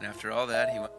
And after all that, he went.